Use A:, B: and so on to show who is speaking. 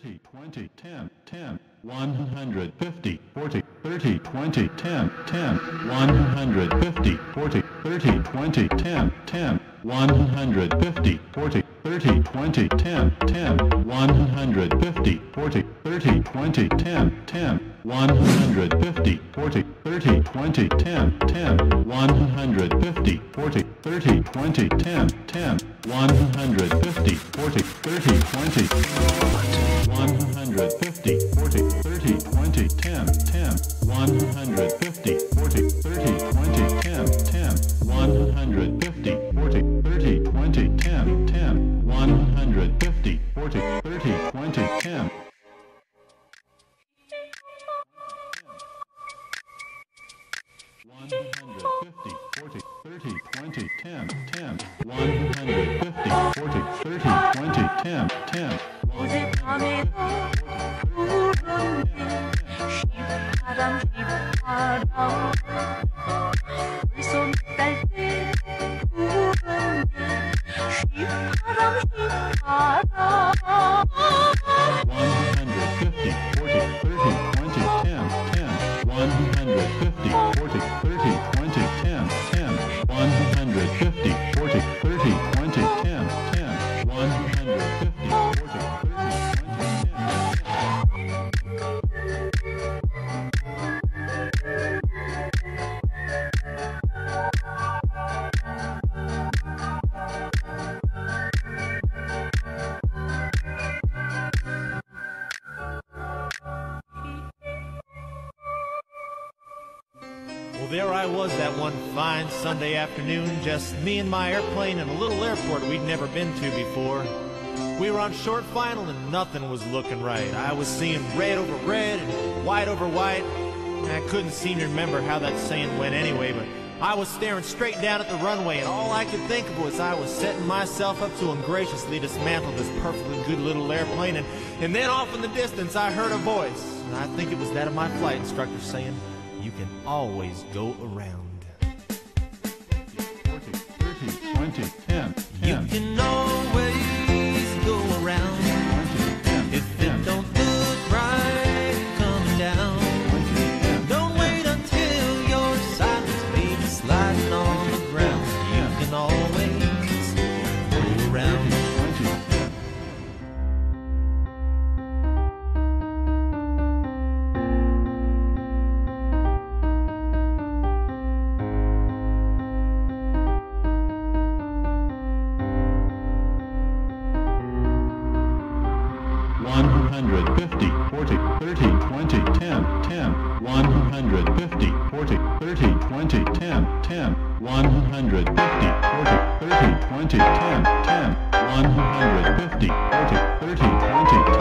A: 30, 20, 10, 10, 150, 40, 30, 20, 10, 10, 150, 40, 30, 20, 10, 10, 150, 40, 30, 20, 10, 10, 150, 40, 30, 20, 10, 10, 150, 40, 30, 20, 10, 10, 150, 40, 30, 20, 10, 10, 150, 40, 30, 20, 150, 40, 30, 20, sarà Poi 150, 40, 30, 20, 10, 10 150, 40, 30, 20
B: there I was that one fine Sunday afternoon, just me and my airplane in a little airport we'd never been to before. We were on short final and nothing was looking right. I was seeing red over red and white over white. And I couldn't seem to remember how that saying went anyway, but I was staring straight down at the runway, and all I could think of was I was setting myself up to ungraciously dismantle this perfectly good little airplane. And, and then off in the distance, I heard a voice. And I think it was that of my flight instructor saying, You can always go around.
A: 150, 40, 30, 20, 10, 10, 150, 40, 30, 20, 10, 10, 150, 40, 30, 20, 10, 10, 150, 40, 30, 20,